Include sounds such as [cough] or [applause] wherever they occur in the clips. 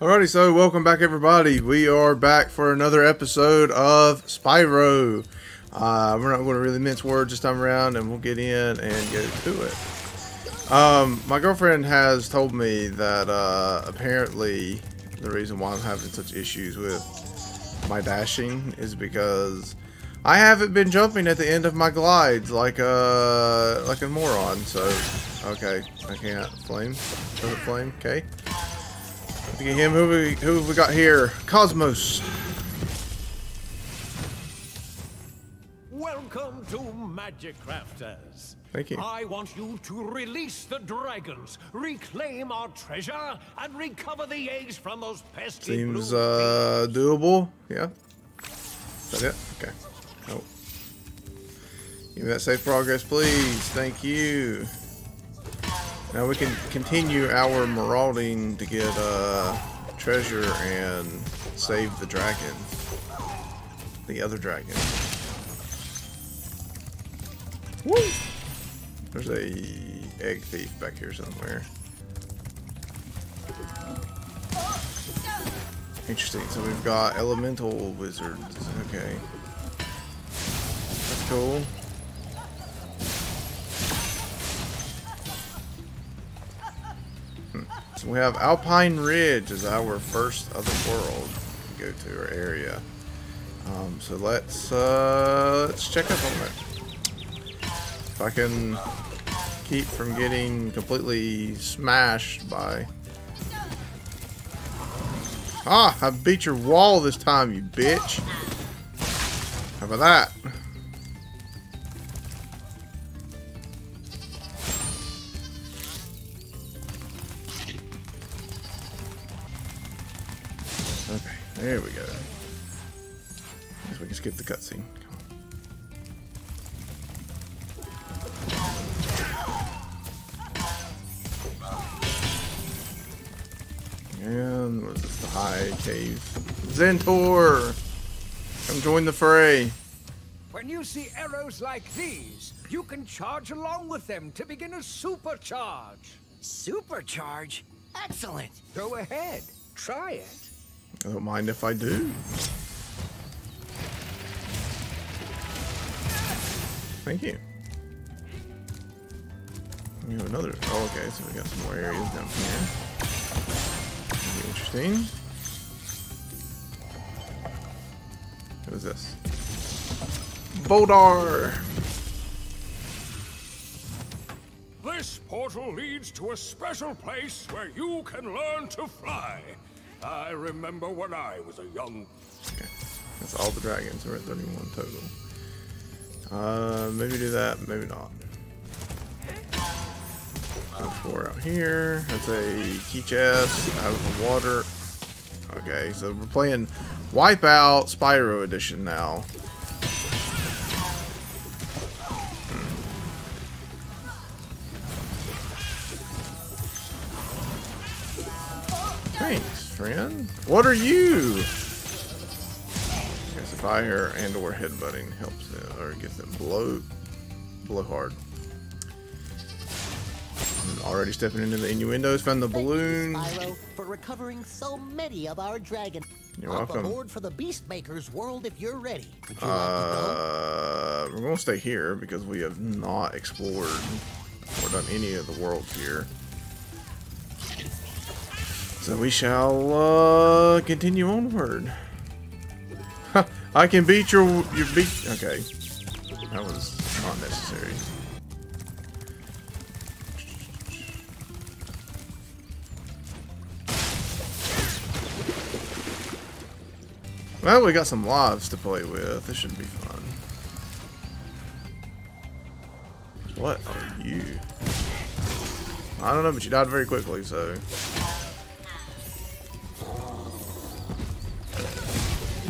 Alrighty, so welcome back everybody. We are back for another episode of Spyro. Uh, we're not going to really mince words this time around and we'll get in and go to it. Um, my girlfriend has told me that uh, apparently the reason why I'm having such issues with my dashing is because I haven't been jumping at the end of my glides like a, like a moron. So, okay, I can't. Flame? Does it flame? Okay. Look at him. Who we who have we got here? Cosmos. Welcome to Magic Crafters. Thank you. I want you to release the dragons, reclaim our treasure, and recover the eggs from those pesky Seems uh doable. Yeah. Is that it? Okay. Nope. Give me that safe progress, please. Thank you. Now we can continue our marauding to get uh, treasure and save the dragon. The other dragon. Woo! There's a egg thief back here somewhere. Interesting. So we've got elemental wizards. Okay. That's cool. We have Alpine Ridge as our first other world to go to our area. Um, so let's uh, let's check up on it. If I can keep from getting completely smashed by. Ah, I beat your wall this time, you bitch. How about that? There we go. Guess we can skip the cutscene. Come on. And was this the high cave? Zantor! Come join the fray. When you see arrows like these, you can charge along with them to begin a supercharge. Supercharge? Excellent! Go ahead, try it. I don't mind if I do. Thank you. We have another. Oh, okay. So we got some more areas down here. Interesting. What is this? Boldar! This portal leads to a special place where you can learn to fly. I remember when I was a young Okay. That's all the dragons. We're at 31 total. Uh, maybe do that, maybe not. That's four out here. That's a key chest out of the water. Okay, so we're playing Wipeout Spyro Edition now. Thanks, friend. What are you? I Guess if fire and or headbutting helps them, or gets them blow, blow hard. I'm already stepping into the innuendos. Found the Thank you, balloon. Spyro, for recovering so many of our dragons. You're Hop welcome. aboard for the Beastmaker's world if you're ready. You like Uh, we're gonna stay here because we have not explored or done any of the worlds here. So we shall uh, continue onward. I can beat your your beat. Okay, that was not necessary. Well, we got some lives to play with. This should be fun. What are you? I don't know, but you died very quickly, so.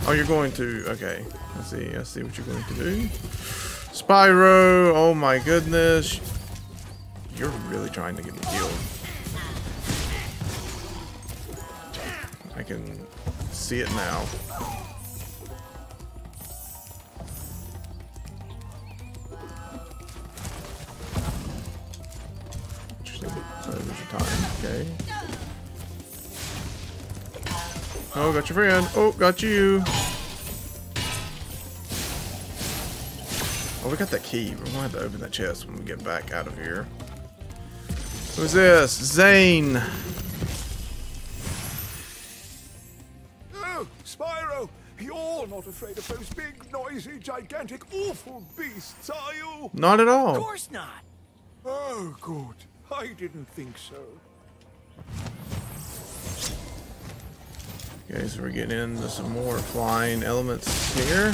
Oh, you're going to. Okay. I see. I see what you're going to do. Spyro! Oh my goodness. You're really trying to get me killed. I can see it now. Time. Okay. Oh, got your friend. Oh, got you. Oh, we got that key. We're gonna have to open that chest when we get back out of here. Who's this? Zane. Oh, Spyro, you're not afraid of those big, noisy, gigantic, awful beasts, are you? Not at all. Of course not. Oh, good. I didn't think so. Okay, so we're getting into some more flying elements here.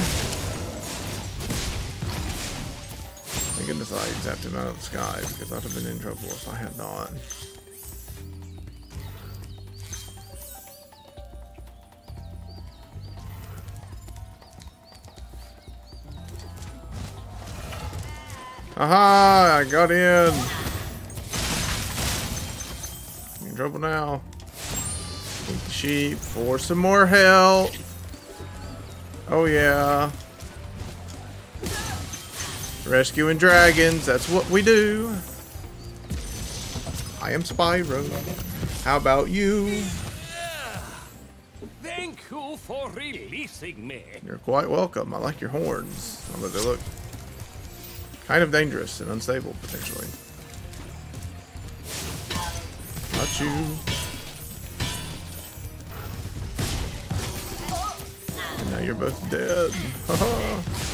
Goodness I zapped him out of the sky because I'd have been in trouble if I had not. Aha! I got in! in trouble now. Eat the sheep for some more help. Oh yeah. Rescuing dragons, that's what we do. I am Spyro. How about you? Thank you for releasing me. You're quite welcome. I like your horns. Although they look kind of dangerous and unstable, potentially. Not you. And now you're both dead.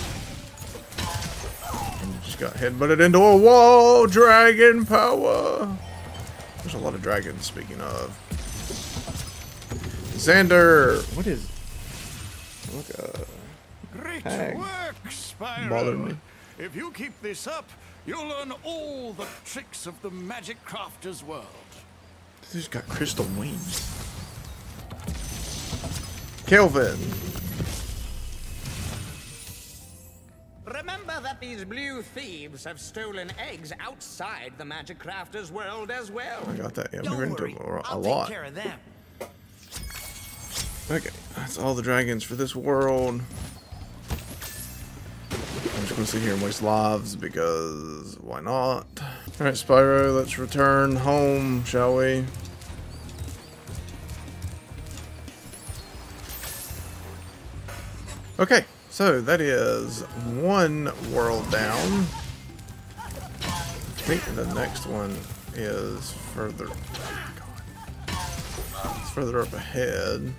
And you just got headbutted into a wall. Dragon power. There's a lot of dragons, speaking of. Xander! What is... Look, uh... Great Hey. work, Spyro. Bother me. If you keep this up, you'll learn all the tricks of the Magic Crafter's world. He's got crystal wings. Kelvin. Thieves have stolen eggs outside the Magic Crafter's world as well. I got that. Yeah, we Don't ran worry. into a, a I'll lot. take care of them. Okay, that's all the dragons for this world. I'm just gonna sit here and waste lives because why not? Alright, Spyro, let's return home, shall we? Okay, so that is one world down. I think the next one is further. It's further up ahead.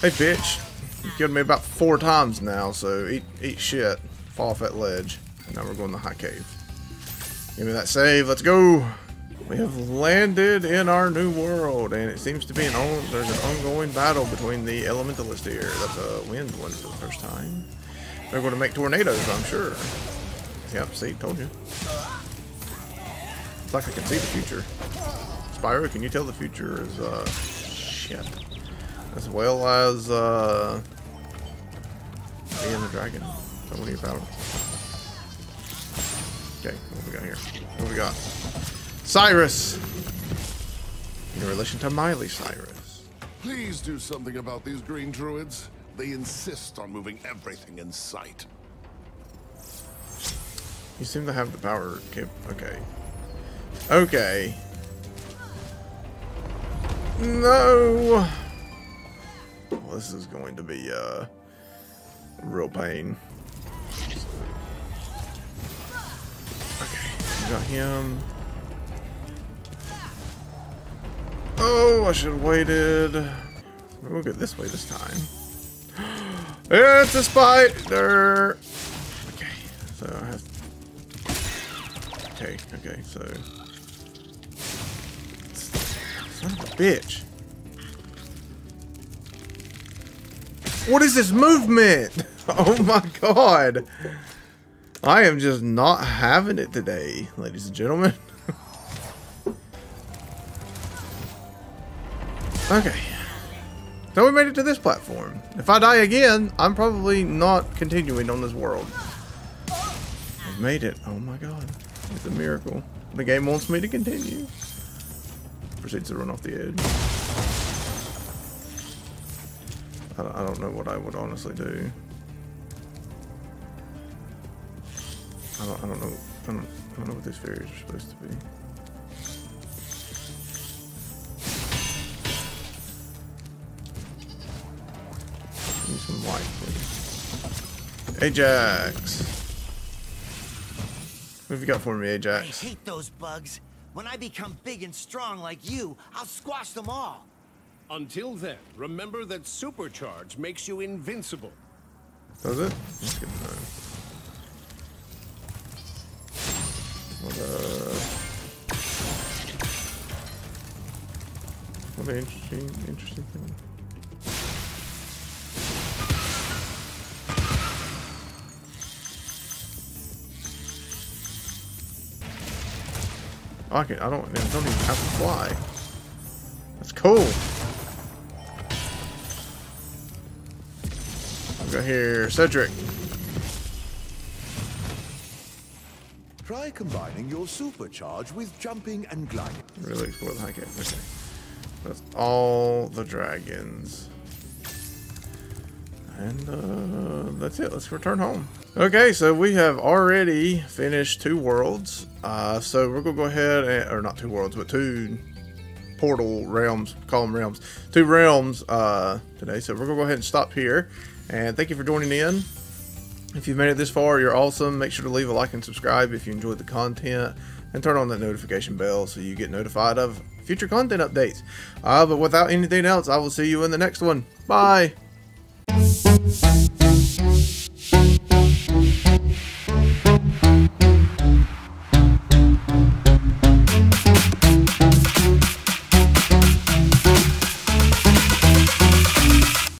Hey, bitch. You killed me about four times now, so eat, eat shit. Fall off that ledge. And now we're going to the high cave. Give me that save. Let's go. We have landed in our new world, and it seems to be an on, there's an ongoing battle between the elementalists here. That's a wind one for the first time. They're going to make tornadoes, I'm sure. Yep, see, told you. It's like I can see the future. Spyro, can you tell the future is, uh, shit. As well as, uh, being the dragon. So what are you about? Okay, what we got here? What we got? Cyrus! In relation to Miley Cyrus. Please do something about these green druids. They insist on moving everything in sight. You seem to have the power cap- okay. Okay. No! Well, this is going to be, uh, real pain. Okay, we got him. Oh, I should have waited. We'll go this way this time. [gasps] It's a spider! Okay, so I have Okay, okay, so. Son of a bitch. What is this movement? [laughs] Oh my god. I am just not having it today, ladies and gentlemen. Okay. So we made it to this platform. If I die again, I'm probably not continuing on this world. I've made it. Oh my god. It's a miracle. The game wants me to continue. Proceeds to run off the edge. I don't, know what I would honestly do. I don't, I don't know. I don't, I don't know what these fairies are supposed to be. Me some please. Ajax. What have you got for me, Ajax? I Ajax? hate those bugs. When I become big and strong like you, I'll squash them all. Until then, remember that supercharge makes you invincible. Does it? That's good to know. What, uh... What an interesting, interesting thing. I can, I don't, I don't even have to fly. That's cool. We got here, Cedric. Try combining your supercharge with jumping and gliding. Really explore the high. That's all the dragons. And uh, that's it. Let's return home. Okay, so we have already finished two worlds. Uh, so we're gonna go ahead and, or not two worlds, but two portal realms. Call them realms. Two realms uh, today. So we're gonna go ahead and stop here. And thank you for joining in. If you've made it this far, you're awesome. Make sure to leave a like and subscribe if you enjoyed the content, and turn on that notification bell so you get notified of future content updates. Uh, but without anything else, I will see you in the next one. Bye.